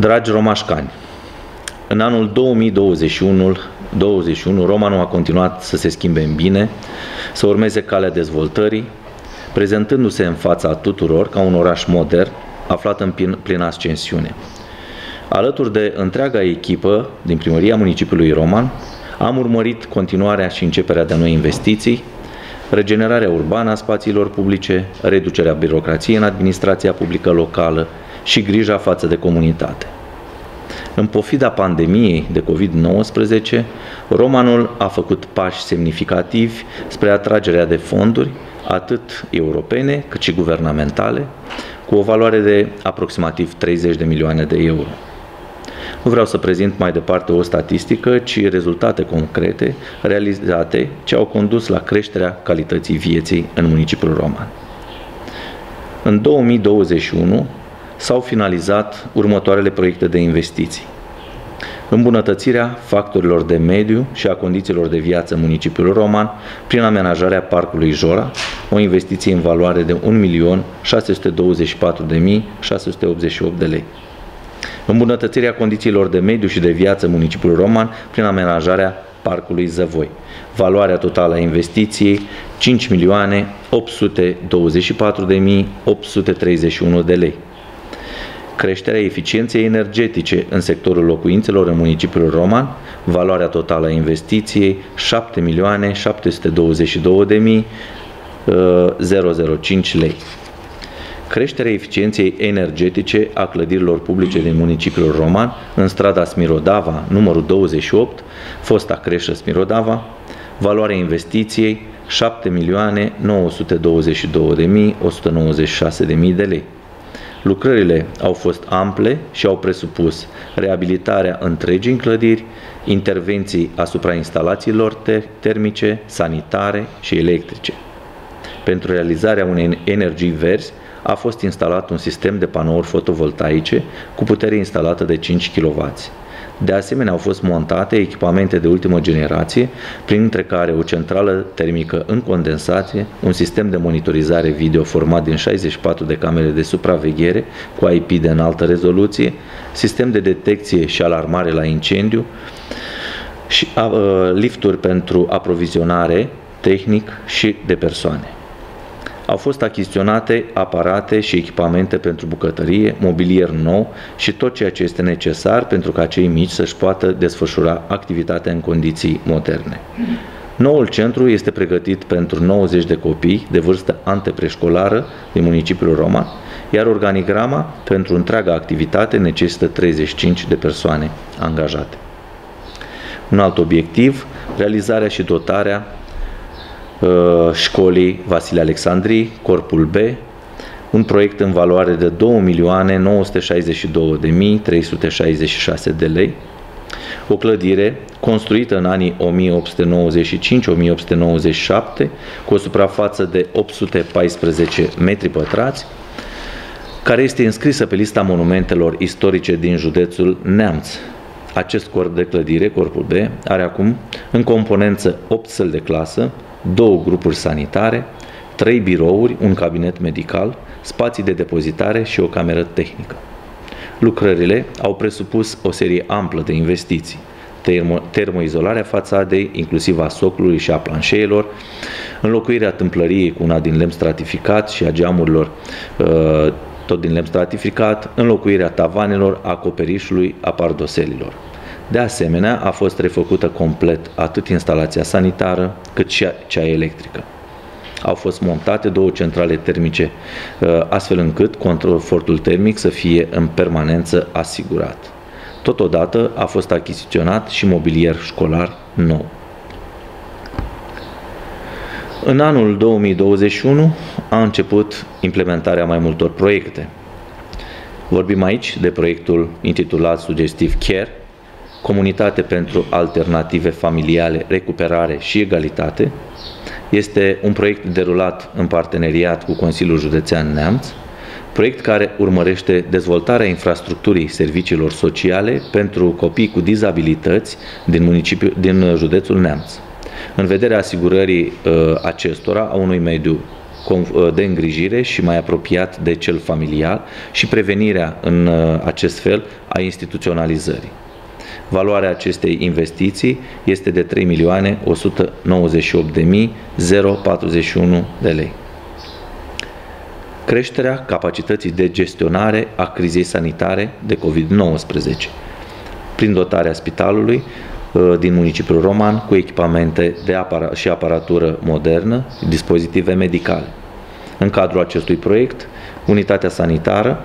Dragi romașcani, în anul 2021, 21, Roma nu a continuat să se schimbe în bine, să urmeze calea dezvoltării, prezentându-se în fața tuturor ca un oraș modern, aflat în plină ascensiune. Alături de întreaga echipă din primăria municipiului Roman, am urmărit continuarea și începerea de noi investiții, regenerarea urbană a spațiilor publice, reducerea birocrației în administrația publică locală și grija față de comunitate. În pofida pandemiei de COVID-19, Romanul a făcut pași semnificativi spre atragerea de fonduri, atât europene cât și guvernamentale, cu o valoare de aproximativ 30 de milioane de euro. Nu vreau să prezint mai departe o statistică, ci rezultate concrete realizate ce au condus la creșterea calității vieții în municipiul Roman. În 2021 s-au finalizat următoarele proiecte de investiții. Îmbunătățirea factorilor de mediu și a condițiilor de viață în municipiul Roman prin amenajarea Parcului Jora, o investiție în valoare de 1.624.688 de lei îmbunătățirea condițiilor de mediu și de viață în municipiul Roman prin amenajarea Parcului Zăvoi. Valoarea totală a investiției 5.824.831 de lei. Creșterea eficienței energetice în sectorul locuințelor în municipiul Roman, valoarea totală a investiției 7.722.005 lei creșterea eficienței energetice a clădirilor publice din municipiul Roman, în strada Smirodava, numărul 28, fosta creșă Smirodava, valoarea investiției 7.922.196.000 de lei. Lucrările au fost ample și au presupus reabilitarea întregii clădiri, intervenții asupra instalațiilor termice, sanitare și electrice. Pentru realizarea unei energii verzi, a fost instalat un sistem de panouri fotovoltaice cu putere instalată de 5 kW. De asemenea, au fost montate echipamente de ultimă generație, printre care o centrală termică în condensație, un sistem de monitorizare video format din 64 de camere de supraveghere cu IP de înaltă rezoluție, sistem de detecție și alarmare la incendiu și lifturi pentru aprovizionare tehnic și de persoane au fost achiziționate aparate și echipamente pentru bucătărie, mobilier nou și tot ceea ce este necesar pentru ca cei mici să-și poată desfășura activitatea în condiții moderne. Noul centru este pregătit pentru 90 de copii de vârstă antepreșcolară din municipiul Roma, iar organigrama pentru întreaga activitate necesită 35 de persoane angajate. Un alt obiectiv, realizarea și dotarea Uh, școlii Vasile Alexandrii, Corpul B, un proiect în valoare de 2.962.366 de lei, o clădire construită în anii 1895-1897 cu o suprafață de 814 metri pătrați, care este înscrisă pe lista monumentelor istorice din județul Neamț. Acest corp de clădire, corpul B, are acum în componență 8 săli de clasă, două grupuri sanitare, trei birouri, un cabinet medical, spații de depozitare și o cameră tehnică. Lucrările au presupus o serie amplă de investiții, termo- termoizolarea fațadei, inclusiv a socului și a planșeilor, înlocuirea tâmplăriei cu una din lemn stratificat și a geamurilor uh, tot din lemn stratificat, înlocuirea tavanelor, acoperișului, a pardoselilor. De asemenea, a fost refăcută complet atât instalația sanitară cât și cea electrică. Au fost montate două centrale termice, uh, astfel încât confortul termic să fie în permanență asigurat. Totodată a fost achiziționat și mobilier școlar nou. În anul 2021 a început implementarea mai multor proiecte. Vorbim aici de proiectul intitulat sugestiv CARE, Comunitate pentru Alternative Familiale, Recuperare și Egalitate. Este un proiect derulat în parteneriat cu Consiliul Județean Neamț, proiect care urmărește dezvoltarea infrastructurii serviciilor sociale pentru copii cu dizabilități din, municipiu, din județul Neamț, în vederea asigurării uh, acestora a unui mediu de îngrijire și mai apropiat de cel familial și prevenirea în acest fel a instituționalizării. Valoarea acestei investiții este de 3.198.041 de lei. Creșterea capacității de gestionare a crizei sanitare de COVID-19 prin dotarea spitalului uh, din municipiul Roman cu echipamente de apara- și aparatură modernă, dispozitive medicale. În cadrul acestui proiect, unitatea sanitară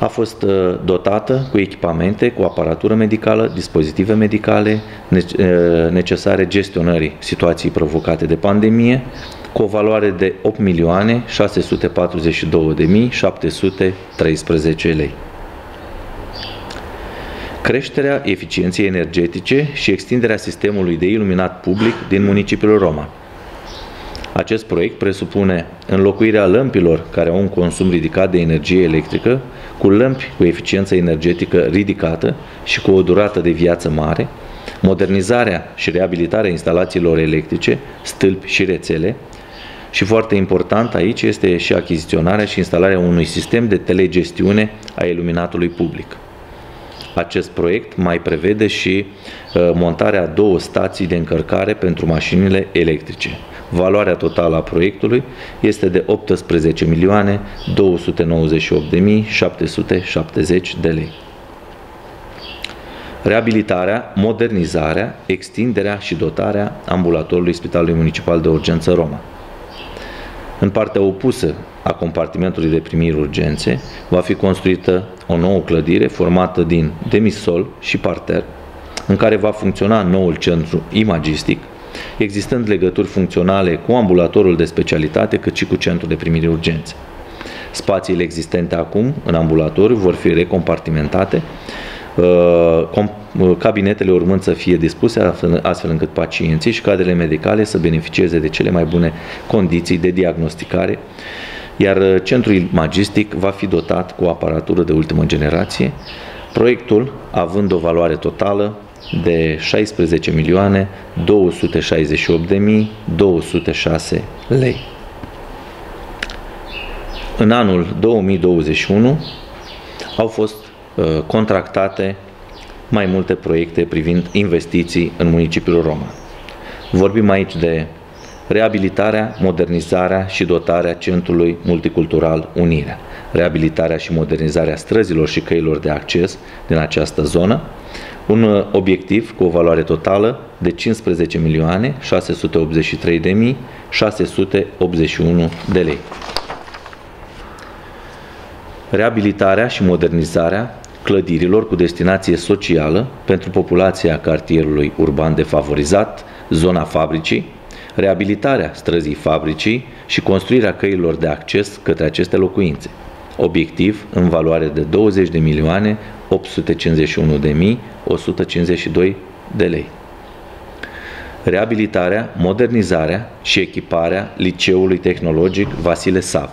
a fost uh, dotată cu echipamente, cu aparatură medicală, dispozitive medicale uh, necesare gestionării situației provocate de pandemie, cu o valoare de 8.642.713 lei. Creșterea eficienței energetice și extinderea sistemului de iluminat public din municipiul Roma. Acest proiect presupune înlocuirea lămpilor care au un consum ridicat de energie electrică cu lămpi cu eficiență energetică ridicată și cu o durată de viață mare, modernizarea și reabilitarea instalațiilor electrice, stâlpi și rețele, și foarte important aici este și achiziționarea și instalarea unui sistem de telegestiune a iluminatului public. Acest proiect mai prevede și uh, montarea două stații de încărcare pentru mașinile electrice. Valoarea totală a proiectului este de 18 milioane 298.770 de lei. Reabilitarea, modernizarea, extinderea și dotarea ambulatorului Spitalului Municipal de Urgență Roma. În partea opusă a compartimentului de primiri urgențe va fi construită o nouă clădire formată din demisol și parter, în care va funcționa noul centru imagistic, existând legături funcționale cu ambulatorul de specialitate cât și cu centrul de primiri urgențe. Spațiile existente acum în ambulatoriu vor fi recompartimentate Uh, uh, cabinetele urmând să fie dispuse astfel încât pacienții și cadrele medicale să beneficieze de cele mai bune condiții de diagnosticare, iar uh, centrul magistic va fi dotat cu aparatură de ultimă generație, proiectul având o valoare totală de 16 milioane 268.206 lei. În anul 2021 au fost Uh, contractate mai multe proiecte privind investiții în municipiul Roma. Vorbim aici de reabilitarea, modernizarea și dotarea Centrului Multicultural Unirea, reabilitarea și modernizarea străzilor și căilor de acces din această zonă, un uh, obiectiv cu o valoare totală de 15 milioane 683 de mii 681 de lei. Reabilitarea și modernizarea clădirilor cu destinație socială pentru populația cartierului urban defavorizat, zona fabricii, reabilitarea străzii fabricii și construirea căilor de acces către aceste locuințe. Obiectiv în valoare de 20 de milioane 851 de mii 152 de lei. Reabilitarea, modernizarea și echiparea Liceului Tehnologic Vasile Sav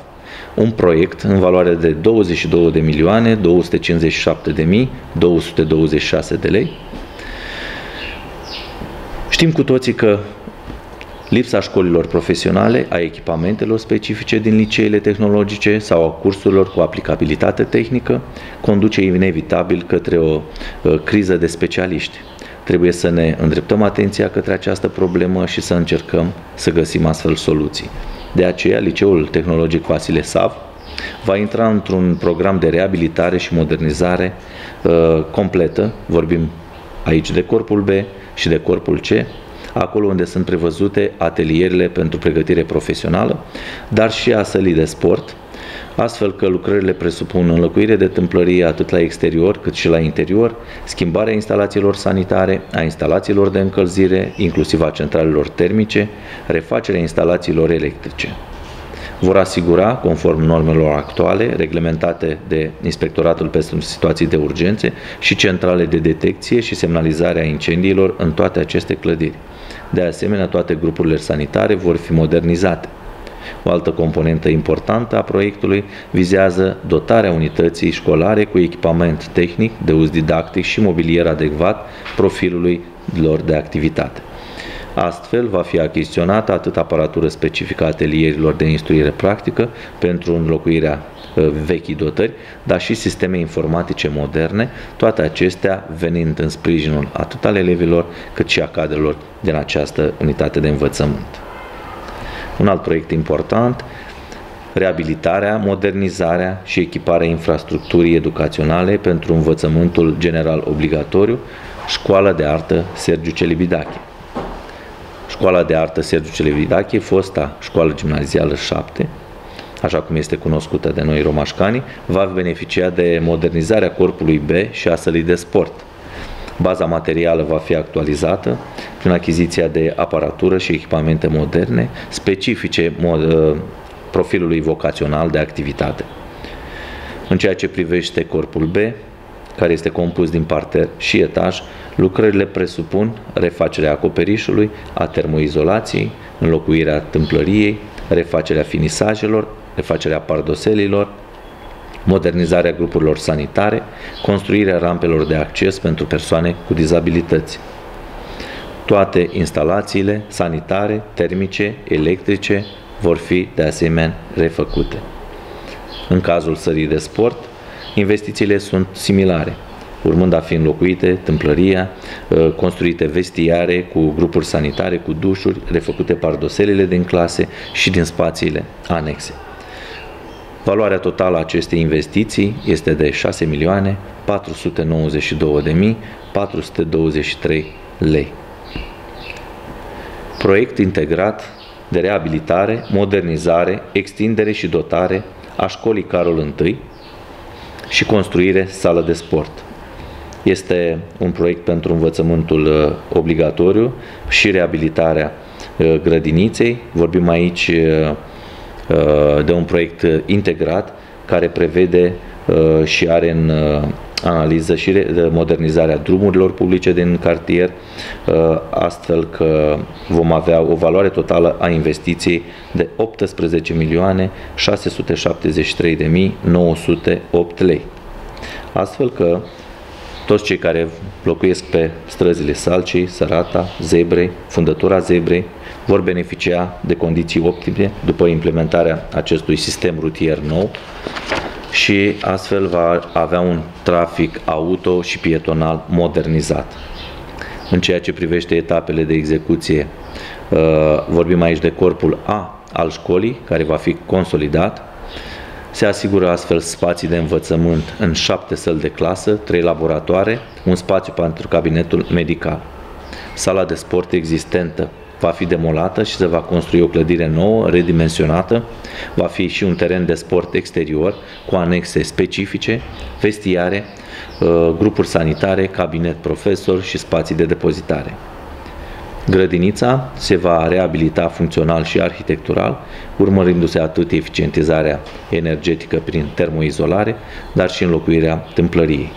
un proiect în valoare de 22 de milioane 257 de mii 226 de lei. Știm cu toții că lipsa școlilor profesionale, a echipamentelor specifice din liceele tehnologice sau a cursurilor cu aplicabilitate tehnică conduce inevitabil către o criză de specialiști. Trebuie să ne îndreptăm atenția către această problemă și să încercăm să găsim astfel soluții. De aceea, Liceul Tehnologic Vasile Sav va intra într-un program de reabilitare și modernizare uh, completă, vorbim aici de corpul B și de corpul C, acolo unde sunt prevăzute atelierele pentru pregătire profesională, dar și a sălii de sport, astfel că lucrările presupun înlocuire de tâmplărie atât la exterior cât și la interior, schimbarea instalațiilor sanitare, a instalațiilor de încălzire, inclusiv a centralelor termice, refacerea instalațiilor electrice vor asigura, conform normelor actuale, reglementate de Inspectoratul pentru Situații de Urgențe și centrale de detecție și semnalizare a incendiilor în toate aceste clădiri. De asemenea, toate grupurile sanitare vor fi modernizate. O altă componentă importantă a proiectului vizează dotarea unității școlare cu echipament tehnic de uz didactic și mobilier adecvat profilului lor de activitate. Astfel, va fi achiziționată atât aparatură specifică atelierilor de instruire practică pentru înlocuirea uh, vechii dotări, dar și sisteme informatice moderne, toate acestea venind în sprijinul atât al elevilor cât și a cadrelor din această unitate de învățământ. Un alt proiect important reabilitarea, modernizarea și echiparea infrastructurii educaționale pentru învățământul general obligatoriu, Școala de Artă Sergiu Celibidache. Școala de Artă Sergiu Celibidache, fosta școală gimnazială 7, așa cum este cunoscută de noi romașcani, va beneficia de modernizarea corpului B și a sălii de sport. Baza materială va fi actualizată prin achiziția de aparatură și echipamente moderne, specifice mod, profilului vocațional de activitate. În ceea ce privește corpul B, care este compus din parter și etaj, lucrările presupun refacerea acoperișului, a termoizolației, înlocuirea tâmplăriei, refacerea finisajelor, refacerea pardoselilor, modernizarea grupurilor sanitare, construirea rampelor de acces pentru persoane cu dizabilități. Toate instalațiile sanitare, termice, electrice, vor fi de asemenea refăcute. În cazul sării de sport, investițiile sunt similare, urmând a fi înlocuite tâmplăria, ă, construite vestiare cu grupuri sanitare, cu dușuri, refăcute pardoselele din clase și din spațiile anexe. Valoarea totală a acestei investiții este de 6 milioane 492 423 lei. Proiect integrat de reabilitare, modernizare, extindere și dotare a școlii Carol I și construire sală de sport. Este un proiect pentru învățământul uh, obligatoriu și reabilitarea uh, grădiniței. Vorbim aici uh, de un proiect integrat care prevede și are în analiză și modernizarea drumurilor publice din cartier, uh, astfel că vom avea o valoare totală a investiției de 18 milioane 673 de mii 908 lei. Astfel că toți cei care locuiesc pe străzile Salcii, Sărata, Zebrei, Fundătura Zebrei, vor beneficia de condiții optime după implementarea acestui sistem rutier nou și astfel va avea un trafic auto și pietonal modernizat. În ceea ce privește etapele de execuție, uh, vorbim aici de corpul A al școlii, care va fi consolidat. Se asigură astfel spații de învățământ în șapte săli de clasă, trei laboratoare, un spațiu pentru cabinetul medical. Sala de sport existentă va fi demolată și se va construi o clădire nouă, redimensionată, va fi și un teren de sport exterior cu anexe specifice, vestiare, uh, grupuri sanitare, cabinet profesor și spații de depozitare. Grădinița se va reabilita funcțional și arhitectural, urmărindu-se atât eficientizarea energetică prin termoizolare, dar și înlocuirea tâmplăriei.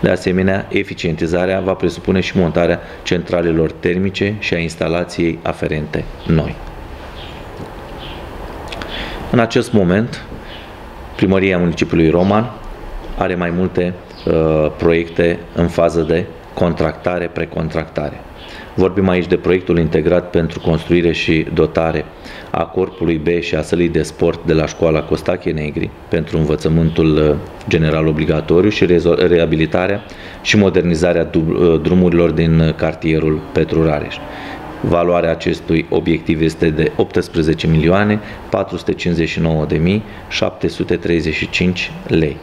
De asemenea, eficientizarea va presupune și montarea centralelor termice și a instalației aferente noi. În acest moment, Primăria Municipiului Roman are mai multe uh, proiecte în fază de contractare, precontractare. Vorbim aici de proiectul integrat pentru construire și dotare a corpului B și a sălii de sport de la școala Costache Negri pentru învățământul uh, general obligatoriu și reabilitarea și modernizarea uh, drumurilor din cartierul Petru Rareș. Valoarea acestui obiectiv este de 18 milioane 459 de mii 735 lei.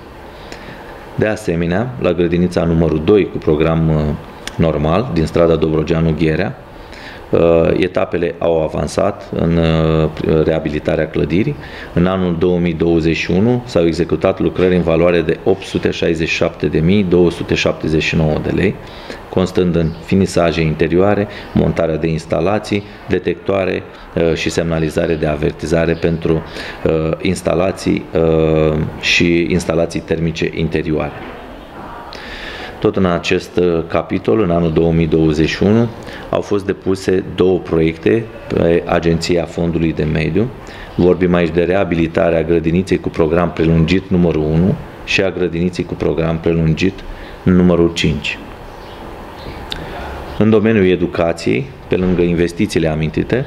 De asemenea, la grădinița numărul 2 cu program uh, normal din strada Dobrogeanu Gherea, Uh, etapele au avansat în uh, reabilitarea clădirii. În anul 2021 s-au executat lucrări în valoare de 867.279 de lei, constând în finisaje interioare, montarea de instalații, detectoare uh, și semnalizare de avertizare pentru instalații și instalații termice interioare. Tot în acest uh, capitol, în anul 2021, au fost depuse două proiecte pe Agenția Fondului de Mediu. Vorbim aici de reabilitarea grădiniței cu program prelungit numărul 1 și a grădiniței cu program prelungit numărul 5. În domeniul educației, pe lângă investițiile amintite,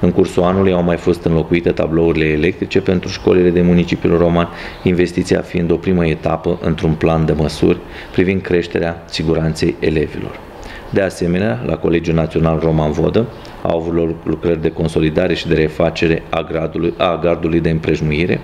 în cursul anului au mai fost înlocuite tablourile electrice pentru școlile de municipiul roman, investiția fiind o primă etapă într-un plan de măsuri privind creșterea siguranței elevilor. De asemenea, la Colegiul Național Roman Vodă au avut loc lucrări de consolidare și de refacere a, gradului, a gardului de împrejmuire,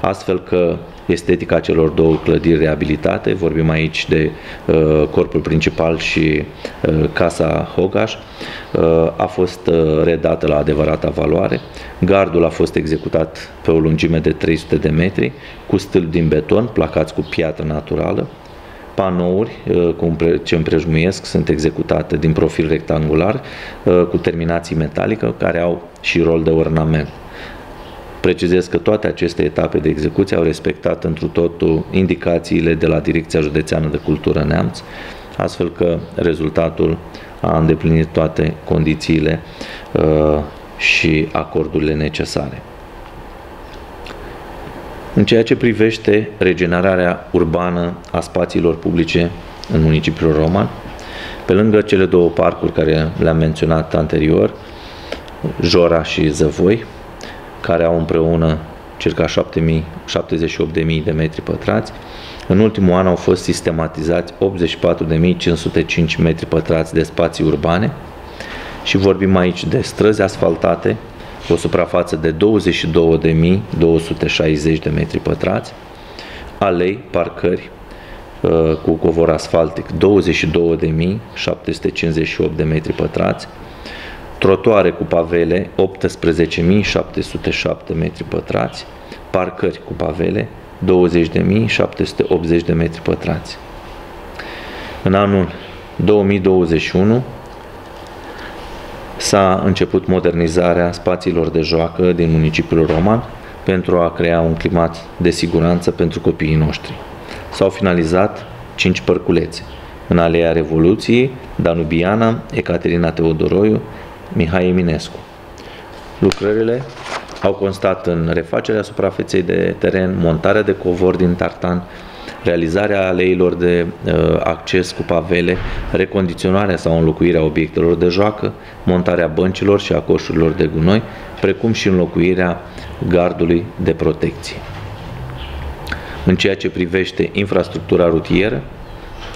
astfel că estetica celor două clădiri reabilitate, vorbim aici de uh, corpul principal și uh, casa Hogaș, uh, a fost uh, redată la adevărata valoare. Gardul a fost executat pe o lungime de 300 de metri, cu stâlpi din beton placați cu piatră naturală, panouri uh, ce împrejmuiesc sunt executate din profil rectangular uh, cu terminații metalică care au și rol de ornament. Precizez că toate aceste etape de execuție au respectat întru totul indicațiile de la Direcția Județeană de Cultură Neamț, astfel că rezultatul a îndeplinit toate condițiile uh, și acordurile necesare. În ceea ce privește regenerarea urbană a spațiilor publice în municipiul Roman, pe lângă cele două parcuri care le-am menționat anterior, Jora și Zăvoi, care au împreună circa 78.000 de metri pătrați, în ultimul an au fost sistematizați 84.505 metri pătrați de spații urbane. Și vorbim aici de străzi asfaltate, o suprafață de 22.260 de metri pătrați, alei, parcări uh, cu covor asfaltic 22.758 de metri pătrați, trotoare cu pavele 18.707 metri pătrați, parcări cu pavele 20.780 de metri pătrați. În anul 2021 s-a început modernizarea spațiilor de joacă din municipiul Roman pentru a crea un climat de siguranță pentru copiii noștri. S-au finalizat 5 părculețe. În Aleea Revoluției, Danubiana, Ecaterina Teodoroiu, Mihai Eminescu. Lucrările au constat în refacerea suprafeței de teren, montarea de covor din tartan, realizarea aleilor de uh, acces cu pavele, recondiționarea sau înlocuirea obiectelor de joacă, montarea băncilor și a coșurilor de gunoi, precum și înlocuirea gardului de protecție. În ceea ce privește infrastructura rutieră,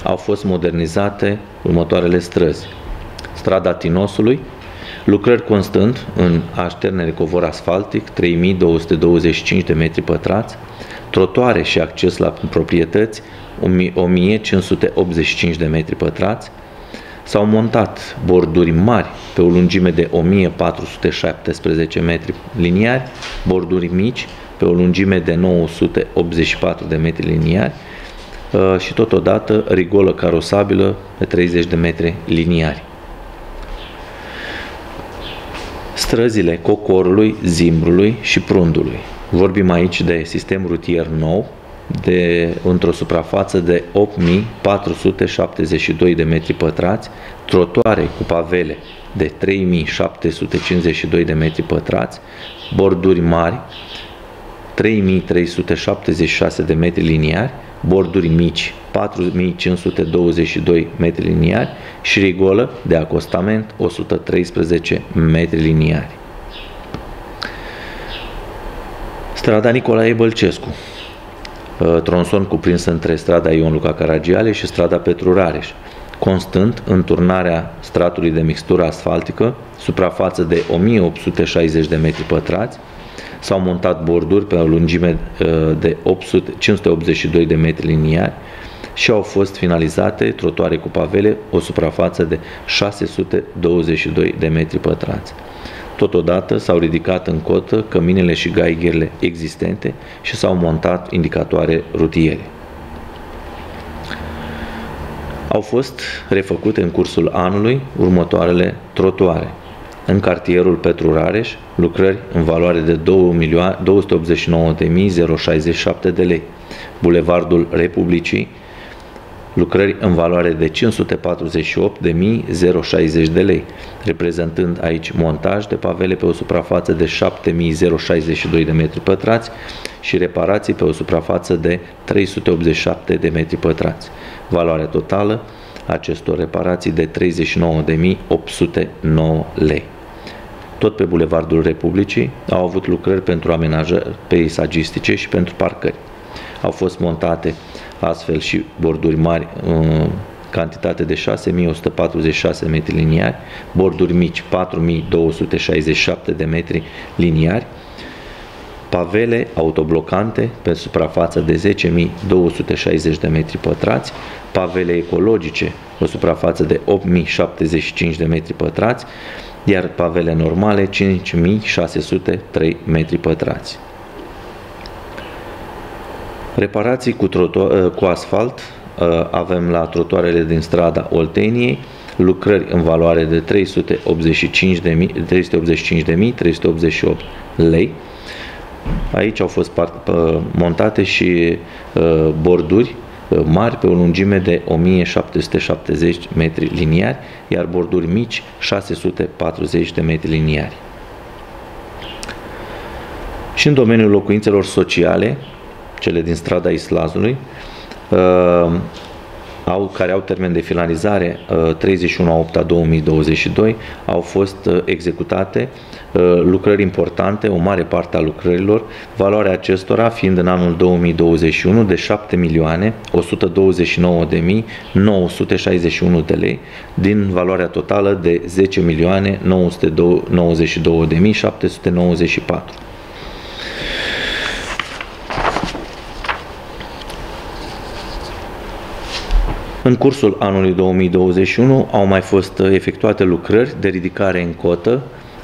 au fost modernizate următoarele străzi. Strada Tinosului, lucrări constând în așternere covor asfaltic, 3225 de metri pătrați, trotoare și acces la proprietăți 1585 de metri pătrați, s-au montat borduri mari pe o lungime de 1417 metri liniari, borduri mici pe o lungime de 984 de metri liniari uh, și totodată rigolă carosabilă de 30 de metri liniari. Străzile Cocorului, Zimbrului și Prundului. Vorbim aici de sistem rutier nou, de, într-o suprafață de 8472 de metri pătrați, trotoare cu pavele de 3752 de metri pătrați, borduri mari, 3376 de metri liniari, borduri mici, 4522 metri liniari și rigolă de acostament 113 metri liniari. Strada Nicolae Bălcescu, ă, tronson cuprins între strada Ion Luca Caragiale și strada Petru Rareș, constând în turnarea stratului de mixtură asfaltică, suprafață de 1860 de metri pătrați, s-au montat borduri pe o lungime ă, de 800, 582 de metri liniari și au fost finalizate trotuare cu pavele, o suprafață de 622 de metri pătrați. Totodată s-au ridicat în cotă căminele și gaigherile existente și s-au montat indicatoare rutiere. Au fost refăcute în cursul anului următoarele trotuare. În cartierul Petru Rareș, lucrări în valoare de 289.067 de lei. Bulevardul Republicii, lucrări în valoare de 548.060 de lei, reprezentând aici montaj de pavele pe o suprafață de 7.062 de metri pătrați și reparații pe o suprafață de 387 de metri pătrați. Valoarea totală acestor reparații de 39.809 lei. Tot pe Bulevardul Republicii au avut lucrări pentru amenajări peisagistice și pentru parcări. Au fost montate astfel și borduri mari în cantitate de 6146 metri liniari, borduri mici 4267 de metri liniari, pavele autoblocante pe suprafață de 10.260 de metri pătrați, pavele ecologice o suprafață de 8.075 de metri pătrați, iar pavele normale 5.603 metri pătrați. Reparații cu, trotu- cu asfalt uh, avem la trotuarele din strada Olteniei, lucrări în valoare de 385.388 lei, Aici au fost montate și uh, borduri uh, mari pe o lungime de 1770 metri liniari, iar borduri mici 640 de metri liniari. Și în domeniul locuințelor sociale, cele din strada Islazului, uh, au, care au termen de finalizare 31 8 2022, au fost executate Uh, lucrări importante, o mare parte a lucrărilor, valoarea acestora fiind în anul 2021 de 7 milioane 129 de mii 961 de lei, din valoarea totală de 10 milioane 992 de mii 794. În cursul anului 2021 au mai fost efectuate lucrări de ridicare în cotă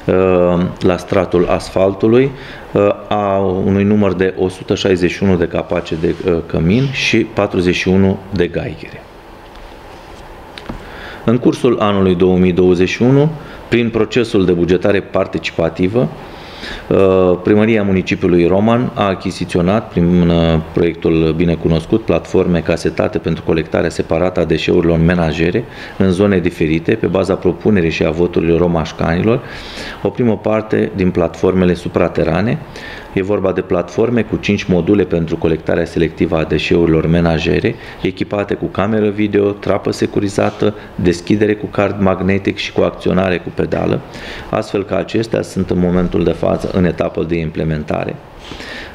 Uh, la stratul asfaltului uh, a unui număr de 161 de capace de uh, cămin și 41 de gaighere. În cursul anului 2021, prin procesul de bugetare participativă, Uh, Primăria municipiului Roman a achiziționat prin uh, proiectul binecunoscut platforme casetate pentru colectarea separată a deșeurilor menajere în zone diferite pe baza propunerii și a voturilor romașcanilor, o primă parte din platformele supraterane, E vorba de platforme cu 5 module pentru colectarea selectivă a deșeurilor menajere, echipate cu cameră video, trapă securizată, deschidere cu card magnetic și cu acționare cu pedală, astfel că acestea sunt în momentul de față în etapă de implementare.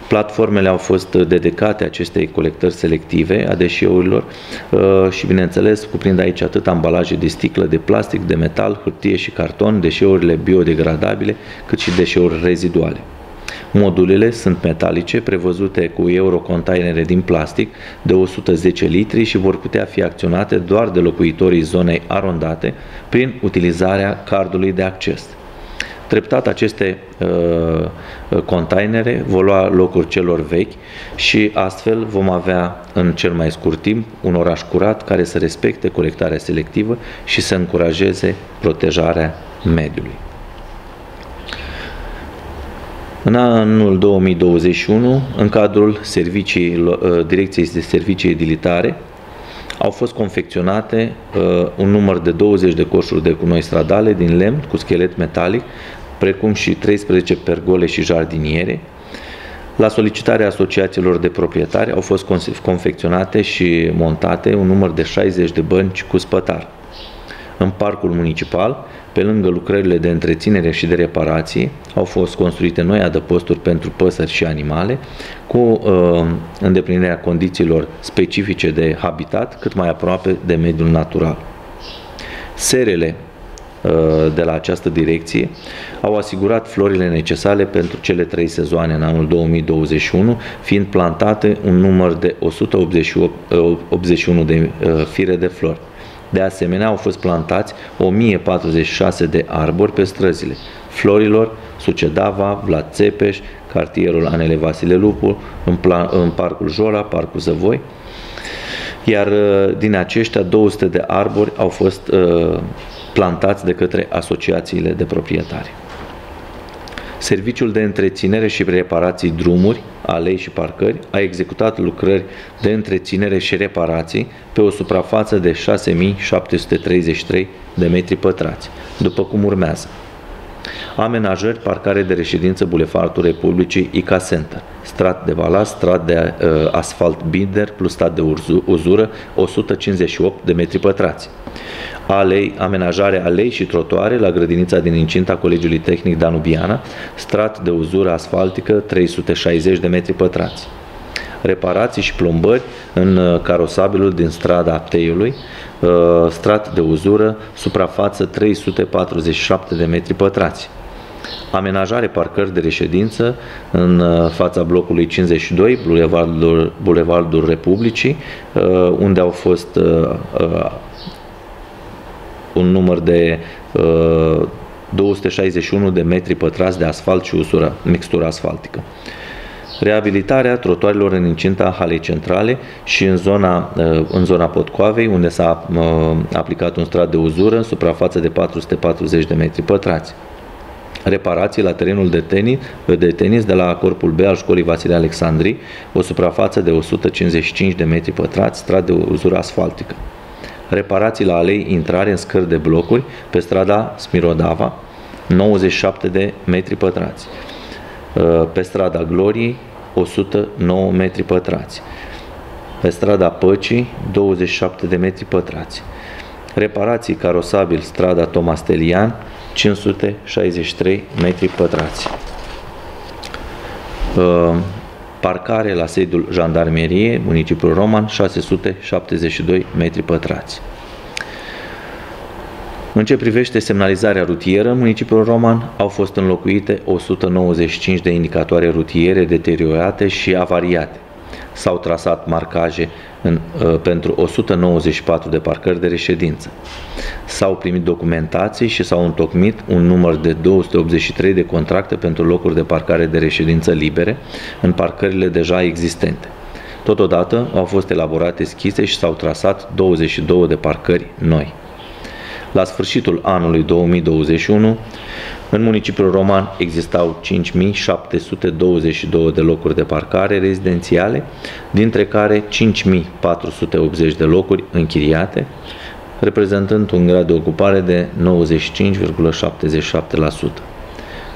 Platformele au fost dedicate acestei colectări selective a deșeurilor uh, și, bineînțeles, cuprind aici atât ambalaje de sticlă, de plastic, de metal, hârtie și carton, deșeurile biodegradabile, cât și deșeuri reziduale. Modulele sunt metalice, prevăzute cu eurocontainere din plastic de 110 litri și vor putea fi acționate doar de locuitorii zonei arondate prin utilizarea cardului de acces. Treptat aceste uh, containere vor lua locul celor vechi și astfel vom avea în cel mai scurt timp un oraș curat care să respecte colectarea selectivă și să încurajeze protejarea mediului. În anul 2021, în cadrul servicii, uh, Direcției de Servicii Edilitare, au fost confecționate uh, un număr de 20 de coșuri de cunoi stradale din lemn cu schelet metalic, precum și 13 pergole și jardiniere. La solicitarea asociațiilor de proprietari au fost confecționate și montate un număr de 60 de bănci cu spătar. În parcul municipal, pe lângă lucrările de întreținere și de reparație, au fost construite noi adăposturi pentru păsări și animale, cu uh, îndeplinirea condițiilor specifice de habitat, cât mai aproape de mediul natural. Serele uh, de la această direcție au asigurat florile necesare pentru cele trei sezoane în anul 2021, fiind plantate un număr de 181 uh, de uh, fire de flori. De asemenea, au fost plantați 1046 de arbori pe străzile Florilor, Sucedava, Vlad Țepeș, cartierul Anele Vasile Lupu, în, plan, în Parcul Jola, Parcul Zăvoi, iar uh, din aceștia 200 de arbori au fost uh, plantați de către asociațiile de proprietari. Serviciul de întreținere și reparații drumuri, alei și parcări a executat lucrări de întreținere și reparații pe o suprafață de 6733 de metri pătrați, după cum urmează. Amenajări, parcare de reședință, Bulevardul Republicii, ICA Center. Strat de balast, strat de uh, asfalt binder plus strat de uzură, 158 de metri pătrați. Alei, amenajare alei și trotuare la grădinița din incinta Colegiului Tehnic Danubiana, strat de uzură asfaltică, 360 de metri pătrați reparații și plombări în uh, carosabilul din strada Apteiului, uh, strat de uzură, suprafață 347 de metri pătrați. Amenajare parcări de reședință în uh, fața blocului 52, Bulevardul, Bulevardul Republicii, unde au fost un număr de 261 de metri pătrați de asfalt și usură, mixtură asfaltică reabilitarea trotuarilor în incinta halei centrale și în zona, uh, în zona Potcoavei, unde s-a uh, aplicat un strat de uzură în suprafață de 440 de metri pătrați. Reparații la terenul de tenis, de tenis de la corpul B al școlii Vasile Alexandri, o suprafață de 155 de metri pătrați, strat de uzură asfaltică. Reparații la alei intrare în scări de blocuri pe strada Smirodava, 97 de metri pătrați Uh, pe strada Gloriei 109 metri pătrați, pe strada Păcii 27 de metri pătrați, reparații carosabil strada Tomastelian 563 metri pătrați. Uh, parcare la sediul Jandarmerie, municipiul Roman, 672 metri pătrați. În ce privește semnalizarea rutieră, în municipiul Roman au fost înlocuite 195 de indicatoare rutiere deteriorate și avariate. S-au trasat marcaje în, uh, pentru 194 de parcări de reședință. S-au primit documentații și s-au întocmit un număr de 283 de contracte pentru locuri de parcare de reședință libere în parcările deja existente. Totodată au fost elaborate schize și s-au trasat 22 de parcări noi. La sfârșitul anului 2021, în municipiul Roman existau 5722 de locuri de parcare rezidențiale, dintre care 5480 de locuri închiriate, reprezentând un grad de ocupare de 95,77%.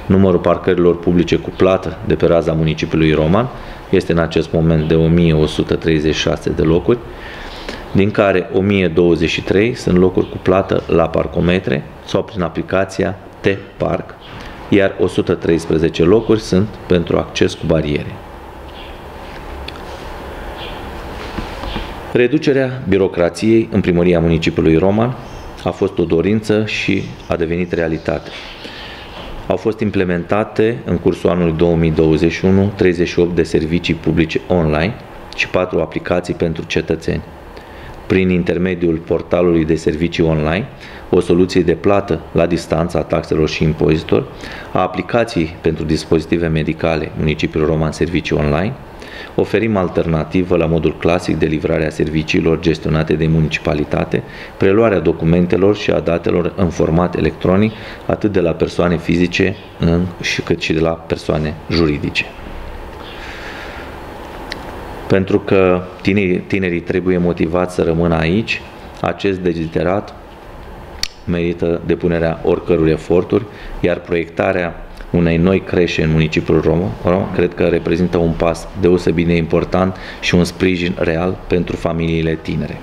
Numărul parcărilor publice cu plată de pe raza municipiului Roman este în acest moment de 1136 de locuri, din care 1023 sunt locuri cu plată la parcometre sau prin aplicația T-Park, iar 113 locuri sunt pentru acces cu bariere. Reducerea birocrației în primăria municipiului Roman a fost o dorință și a devenit realitate. Au fost implementate în cursul anului 2021 38 de servicii publice online și 4 aplicații pentru cetățeni prin intermediul portalului de servicii online, o soluție de plată la distanță a taxelor și impozitelor, a aplicații pentru dispozitive medicale municipiul Roman Servicii Online, oferim alternativă la modul clasic de livrare a serviciilor gestionate de municipalitate, preluarea documentelor și a datelor în format electronic, atât de la persoane fizice cât și de la persoane juridice pentru că tinerii, tinerii trebuie motivați să rămână aici, acest deziderat merită depunerea oricărui eforturi, iar proiectarea unei noi creșe în municipiul Roma, Roma cred că reprezintă un pas deosebit de important și un sprijin real pentru familiile tinere.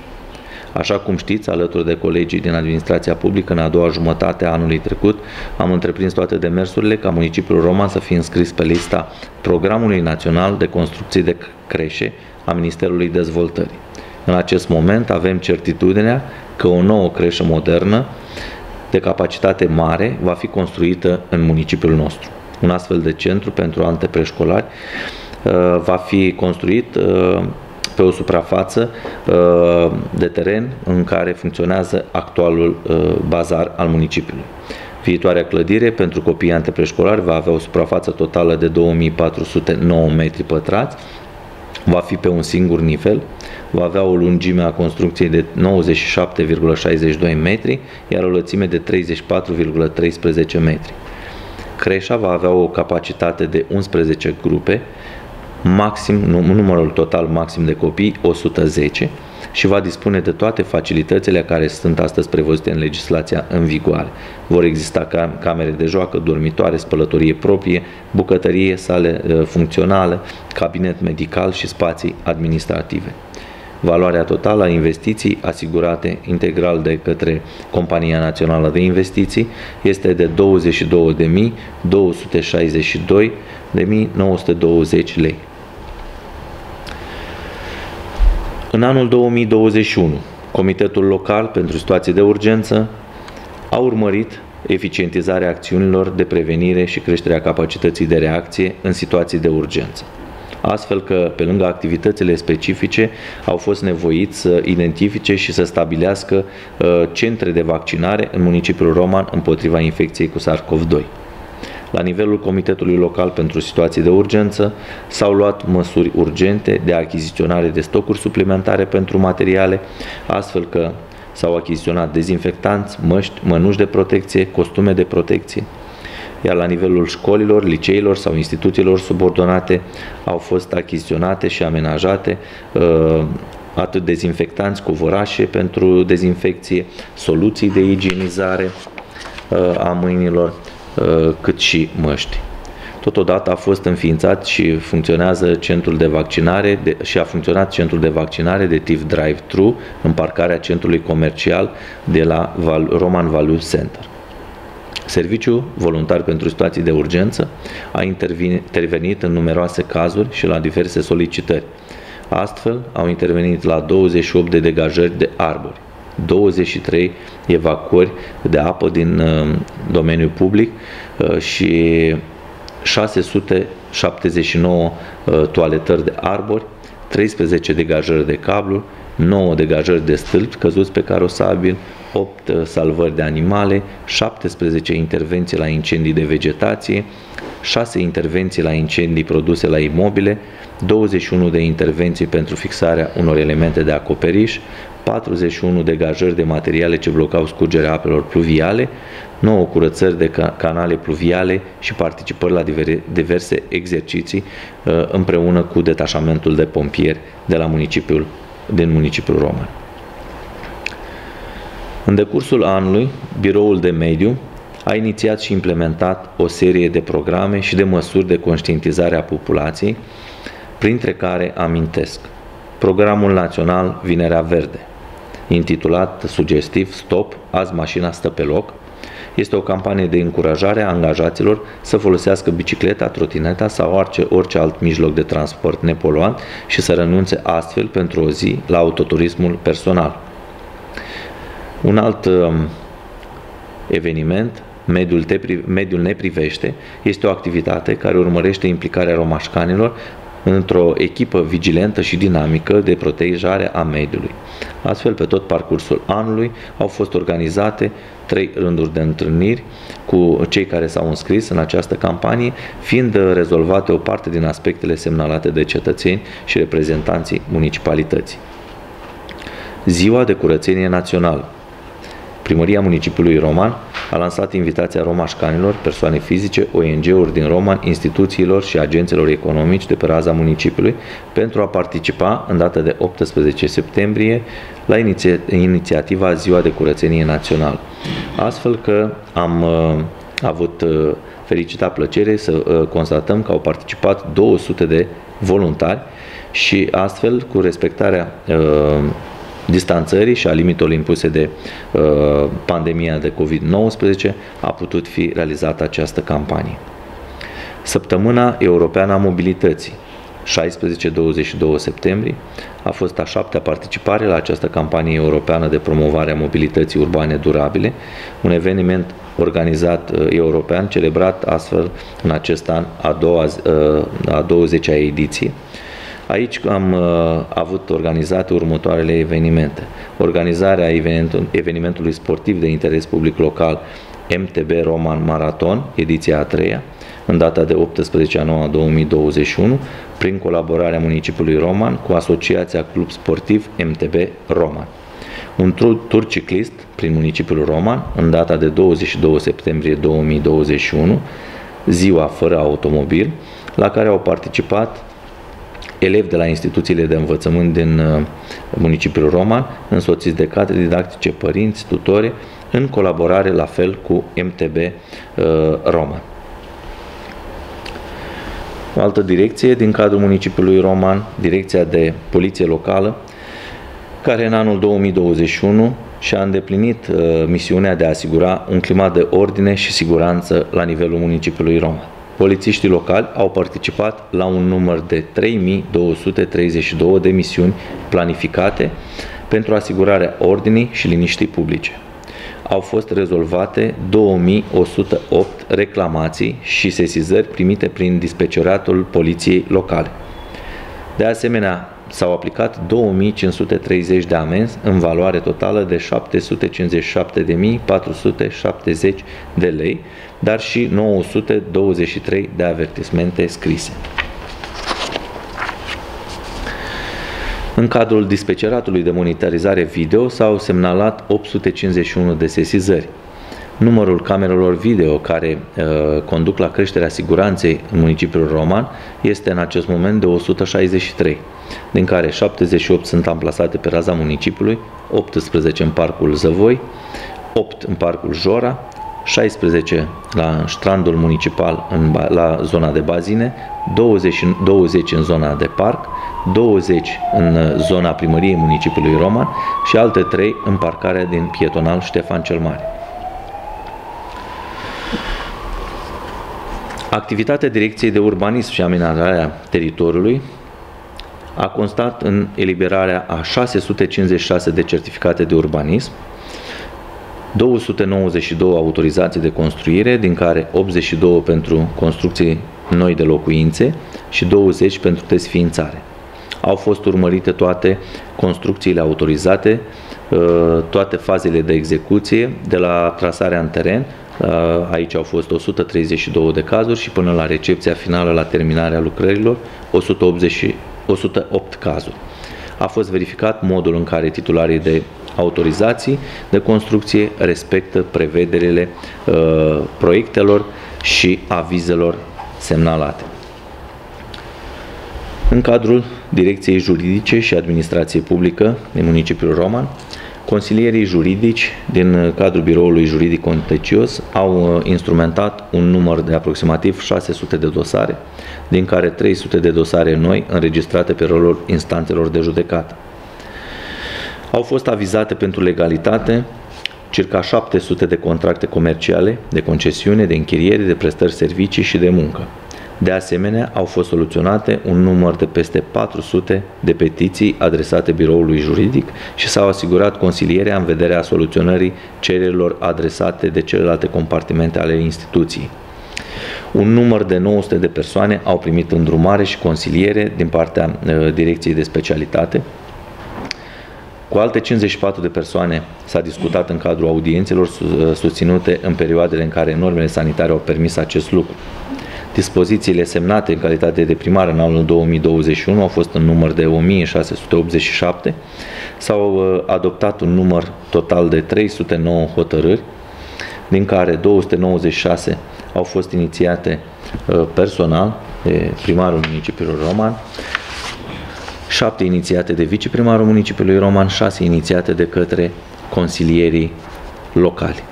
Așa cum știți, alături de colegii din administrația publică, în a doua jumătate a anului trecut, am întreprins toate demersurile ca municipiul Roman să fie înscris pe lista Programului Național de Construcții de Creșe a Ministerului Dezvoltării. În acest moment avem certitudinea că o nouă creșă modernă de capacitate mare va fi construită în municipiul nostru. Un astfel de centru pentru antepreșcolari uh, va fi construit uh, pe o suprafață uh, de teren în care funcționează actualul uh, bazar al municipiului. Viitoarea clădire pentru copii antepreșcolari va avea o suprafață totală de 2409 metri pătrați, va fi pe un singur nivel, va avea o lungime a construcției de 97,62 metri, iar o lățime de 34,13 metri. Creșa va avea o capacitate de 11 grupe, maxim, numărul total maxim de copii 110, și va dispune de toate facilitățile care sunt astăzi prevăzute în legislația în vigoare. Vor exista camere de joacă, dormitoare, spălătorie proprie, bucătărie, sale uh, funcționale, cabinet medical și spații administrative. Valoarea totală a investiții asigurate integral de către Compania Națională de Investiții este de 22.262.920 lei. În anul 2021, Comitetul Local pentru Situații de Urgență a urmărit eficientizarea acțiunilor de prevenire și creșterea capacității de reacție în situații de urgență astfel că, pe lângă activitățile specifice, au fost nevoiți să identifice și să stabilească uh, centre de vaccinare în municipiul Roman împotriva infecției cu SARS-CoV-2. La nivelul Comitetului Local pentru Situații de Urgență s-au luat măsuri urgente de achiziționare de stocuri suplimentare pentru materiale, astfel că s-au achiziționat dezinfectanți, măști, mănuși de protecție, costume de protecție, iar la nivelul școlilor, liceilor sau instituțiilor subordonate au fost achiziționate și amenajate uh, atât dezinfectanți cu vărașe pentru dezinfecție, soluții de igienizare uh, a mâinilor, uh, cât și măști. Totodată a fost înființat și funcționează centrul de vaccinare de, și a funcționat centrul de vaccinare de tip drive-thru în parcarea centrului comercial de la Val, Roman Value Center. Serviciul voluntar pentru situații de urgență a intervenit în numeroase cazuri și la diverse solicitări. Astfel, au intervenit la 28 de degajări de arbori, 23 evacuări de apă din uh, domeniul public uh, și 679 uh, toaletări de arbori, 13 degajări de cablu, 9 degajări de stâlpi căzuți pe carosabil, 8 uh, salvări de animale, 17 intervenții la incendii de vegetație, 6 intervenții la incendii produse la imobile, 21 de intervenții pentru fixarea unor elemente de acoperiș, 41 degajări de materiale ce blocau scurgerea apelor pluviale, 9 curățări de canale pluviale și participări la diverse exerciții uh, împreună cu detașamentul de pompieri de la municipiul, din municipiul Roman. În decursul anului, Biroul de Mediu a inițiat și implementat o serie de programe și de măsuri de conștientizare a populației, printre care amintesc Programul Național Vinerea Verde, intitulat sugestiv Stop, azi mașina stă pe loc, este o campanie de încurajare a angajaților să folosească bicicleta, trotineta sau orice, orice alt mijloc de transport nepoluant și să renunțe astfel pentru o zi la autoturismul personal. Un alt um, eveniment, mediul, te, mediul ne privește, este o activitate care urmărește implicarea romașcanilor într-o echipă vigilentă și dinamică de protejare a mediului. Astfel, pe tot parcursul anului au fost organizate trei rânduri de întâlniri cu cei care s-au înscris în această campanie, fiind rezolvate o parte din aspectele semnalate de cetățeni și reprezentanții municipalității. Ziua de curățenie națională Primăria municipiului Roman a lansat invitația romașcanilor, persoane fizice, ONG-uri din Roman, instituțiilor și agenților economici de pe raza municipiului pentru a participa în data de 18 septembrie la iniția inițiativa Ziua de Curățenie Națională. Astfel că am uh, avut uh, fericita plăcere să uh, constatăm că au participat 200 de voluntari și astfel, cu respectarea uh, distanțării și a limitelor impuse de uh, pandemia de COVID-19 a putut fi realizată această campanie. Săptămâna Europeană a Mobilității 16-22 septembrie a fost a șaptea participare la această campanie europeană de promovare a mobilității urbane durabile, un eveniment organizat uh, european, celebrat astfel în acest an a, doua, uh, a 20-a ediție, Aici am uh, avut organizate următoarele evenimente. Organizarea evenimentului sportiv de interes public local MTB Roman Marathon, ediția a treia, în data de 18 a 9 2021, prin colaborarea municipiului Roman cu Asociația Club Sportiv MTB Roman. Un tur ciclist prin municipiul Roman, în data de 22 septembrie 2021, ziua fără automobil, la care au participat elevi de la instituțiile de învățământ din uh, municipiul Roman, însoțiți de cadre didactice, părinți, tutori, în colaborare la fel cu MTB Roman. O altă direcție din cadrul municipiului Roman, Direcția de Poliție Locală, care în anul 2021 și-a îndeplinit uh, misiunea de a asigura un climat de ordine și siguranță la nivelul municipiului Roman. Polițiștii locali au participat la un număr de 3232 de misiuni planificate pentru asigurarea ordinii și liniștii publice. Au fost rezolvate 2108 reclamații și sesizări primite prin dispeceratul poliției locale. De asemenea, s-au aplicat 2530 de amenzi în valoare totală de 757.470 de lei, dar și 923 de avertismente scrise. În cadrul dispeceratului de monitorizare video s-au semnalat 851 de sesizări. Numărul camerelor video care uh, conduc la creșterea siguranței în municipiul Roman este în acest moment de 163, din care 78 sunt amplasate pe raza municipiului, 18 în parcul Zăvoi, 8 în parcul Jora, 16 la strandul municipal în, la zona de bazine, 20, 20 în zona de parc, 20 în zona primăriei municipiului Roman și alte 3 în parcarea din pietonal Ștefan cel Mare. Activitatea Direcției de Urbanism și Amenajarea Teritoriului a constat în eliberarea a 656 de certificate de urbanism, 292 autorizații de construire, din care 82 pentru construcții noi de locuințe și 20 pentru desființare. Au fost urmărite toate construcțiile autorizate, uh, toate fazele de execuție, de la trasarea în teren, uh, aici au fost 132 de cazuri și până la recepția finală, la terminarea lucrărilor, 180, 108 cazuri. A fost verificat modul în care titularii de autorizații de construcție respectă prevederile uh, proiectelor și avizelor semnalate. În cadrul Direcției Juridice și Administrației Publică din municipiul Roman, consilierii juridici din cadrul Biroului Juridic Contecios au uh, instrumentat un număr de aproximativ 600 de dosare, din care 300 de dosare noi înregistrate pe rolul instanțelor de judecată. Au fost avizate pentru legalitate circa 700 de contracte comerciale, de concesiune, de închiriere, de prestări servicii și de muncă. De asemenea, au fost soluționate un număr de peste 400 de petiții adresate biroului juridic și s-au asigurat consilierea în vederea soluționării cererilor adresate de celelalte compartimente ale instituției. Un număr de 900 de persoane au primit îndrumare și consiliere din partea uh, Direcției de Specialitate, cu alte 54 de persoane s-a discutat în cadrul audiențelor susținute în perioadele în care normele sanitare au permis acest lucru. Dispozițiile semnate în calitate de primar în anul 2021 au fost în număr de 1687, s-au uh, adoptat un număr total de 309 hotărâri, din care 296 au fost inițiate uh, personal de primarul municipiului Roman, 7 inițiate de viceprimarul municipiului Roman, 6 inițiate de către consilierii locali.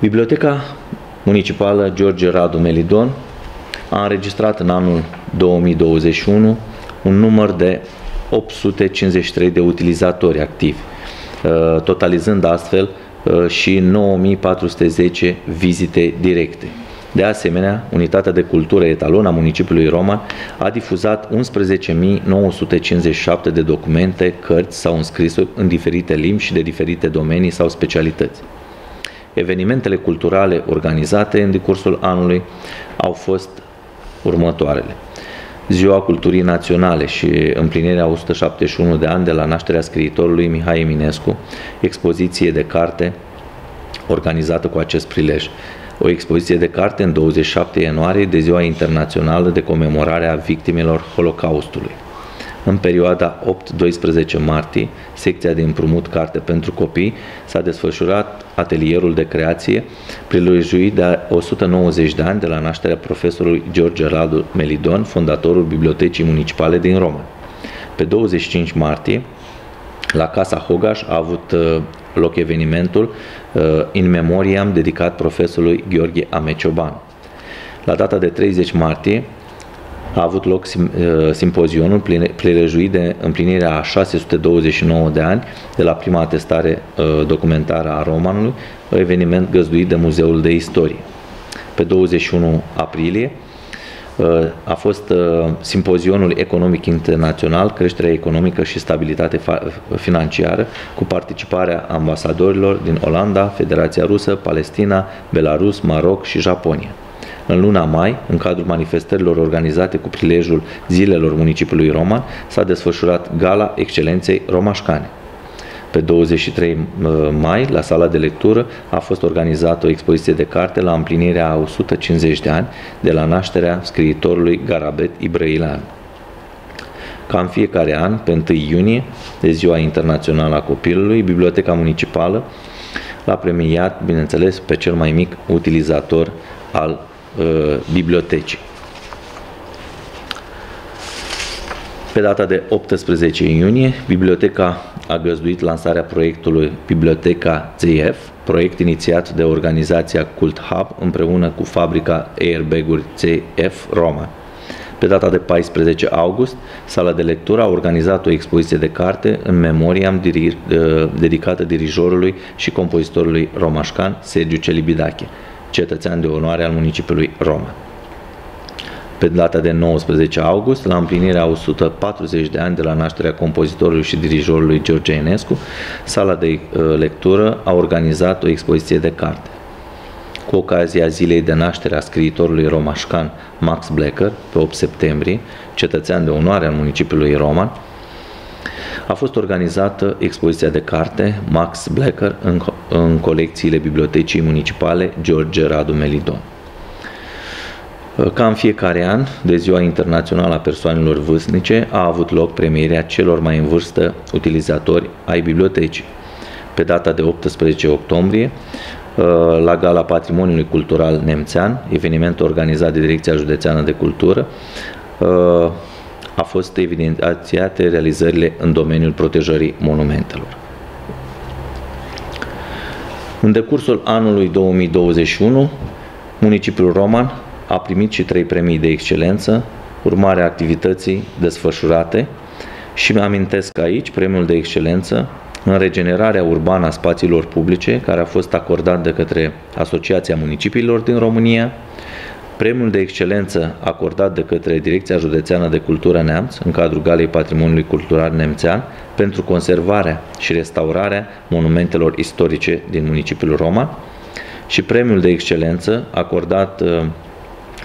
Biblioteca Municipală George Radu Melidon a înregistrat în anul 2021 un număr de 853 de utilizatori activi, uh, totalizând astfel uh, și 9410 vizite directe. De asemenea, Unitatea de Cultură Etalon a municipiului Roman a difuzat 11.957 de documente, cărți sau înscrisuri în diferite limbi și de diferite domenii sau specialități. Evenimentele culturale organizate în decursul anului au fost următoarele. Ziua Culturii Naționale și împlinirea 171 de ani de la nașterea scriitorului Mihai Eminescu, expoziție de carte organizată cu acest prilej o expoziție de carte în 27 ianuarie de Ziua Internațională de Comemorare a Victimelor Holocaustului. În perioada 8-12 martie, secția de împrumut carte pentru copii s-a desfășurat atelierul de creație prilejuit de 190 de ani de la nașterea profesorului George Radu Melidon, fondatorul Bibliotecii Municipale din Roma. Pe 25 martie, la Casa Hogaș a avut uh, loc evenimentul uh, In Memoriam dedicat profesorului Gheorghe Amecioban. La data de 30 martie a avut loc sim, uh, simpozionul prilejuit de împlinirea a 629 de ani de la prima atestare documentară a romanului, eveniment găzduit de Muzeul de Istorie. Pe 21 aprilie a fost uh, simpozionul economic internațional, creșterea economică și stabilitate financiară, cu participarea ambasadorilor din Olanda, Federația Rusă, Palestina, Belarus, Maroc și Japonia. În luna mai, în cadrul manifestărilor organizate cu prilejul zilelor municipiului Roman, s-a desfășurat Gala Excelenței Romașcane. Pe 23 mai, la sala de lectură, a fost organizată o expoziție de carte la împlinirea a 150 de ani de la nașterea scriitorului Garabet Ibrăilean. Ca în fiecare an, pe 1 iunie, de Ziua Internațională a Copilului, Biblioteca Municipală l-a premiat, bineînțeles, pe cel mai mic utilizator al uh, bibliotecii. Pe data de 18 iunie, Biblioteca a găzduit lansarea proiectului Biblioteca ZF, proiect inițiat de organizația Cult Hub împreună cu fabrica Airbag-uri ZF Roma. Pe data de 14 august, sala de lectură a organizat o expoziție de carte în memoria dedicată dirijorului și compozitorului romașcan Sergiu Celibidache, cetățean de onoare al municipiului Roma pe data de 19 august, la împlinirea 140 de ani de la nașterea compozitorului și dirijorului George Enescu, sala de uh, lectură a organizat o expoziție de carte. Cu ocazia zilei de naștere a scriitorului romașcan Max Blecker, pe 8 septembrie, cetățean de onoare al municipiului Roman, a fost organizată expoziția de carte Max Blecker în, în colecțiile Bibliotecii Municipale George Radu Melidon. Ca în fiecare an, de Ziua Internațională a Persoanelor Vârstnice, a avut loc premierea celor mai în vârstă utilizatori ai bibliotecii. Pe data de 18 octombrie, uh, la Gala Patrimoniului Cultural Nemțean, eveniment organizat de Direcția Județeană de Cultură, uh, a fost evidențiate realizările în domeniul protejării monumentelor. În decursul anului 2021, municipiul Roman a primit și trei premii de excelență, urmare a activității desfășurate și mi amintesc aici premiul de excelență în regenerarea urbană a spațiilor publice, care a fost acordat de către Asociația Municipiilor din România, premiul de excelență acordat de către Direcția Județeană de Cultură Neamț, în cadrul Galei Patrimoniului Cultural Nemțean, pentru conservarea și restaurarea monumentelor istorice din municipiul Roman, și premiul de excelență acordat uh,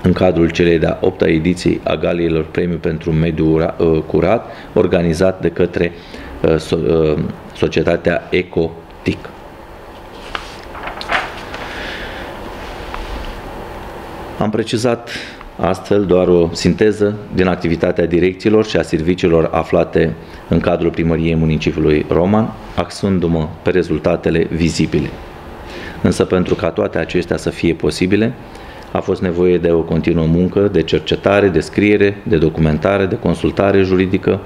în cadrul celei de-a opta ediții a Galiilor Premiu pentru Mediu uh, Curat, organizat de către uh, uh, societatea EcoTIC. Am precizat astfel doar o sinteză din activitatea direcțiilor și a serviciilor aflate în cadrul primăriei municipiului Roman, axându-mă pe rezultatele vizibile. Însă pentru ca toate acestea să fie posibile, a fost nevoie de o continuă muncă de cercetare, de scriere, de documentare, de consultare juridică,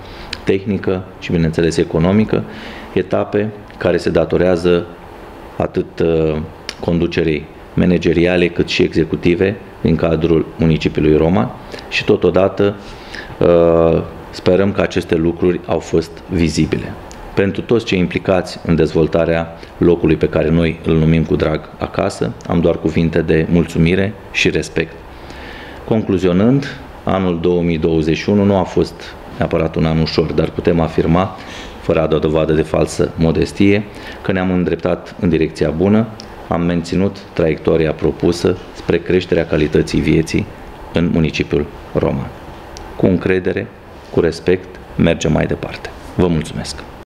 tehnică și, bineînțeles, economică, etape care se datorează atât uh, conducerii manageriale cât și executive din cadrul municipiului Roma și totodată uh, sperăm că aceste lucruri au fost vizibile pentru toți cei implicați în dezvoltarea locului pe care noi îl numim cu drag acasă. Am doar cuvinte de mulțumire și respect. Concluzionând, anul 2021 nu a fost neapărat un an ușor, dar putem afirma, fără a da dovadă de falsă modestie, că ne-am îndreptat în direcția bună, am menținut traiectoria propusă spre creșterea calității vieții în municipiul Roman. Cu încredere, cu respect, mergem mai departe. Vă mulțumesc!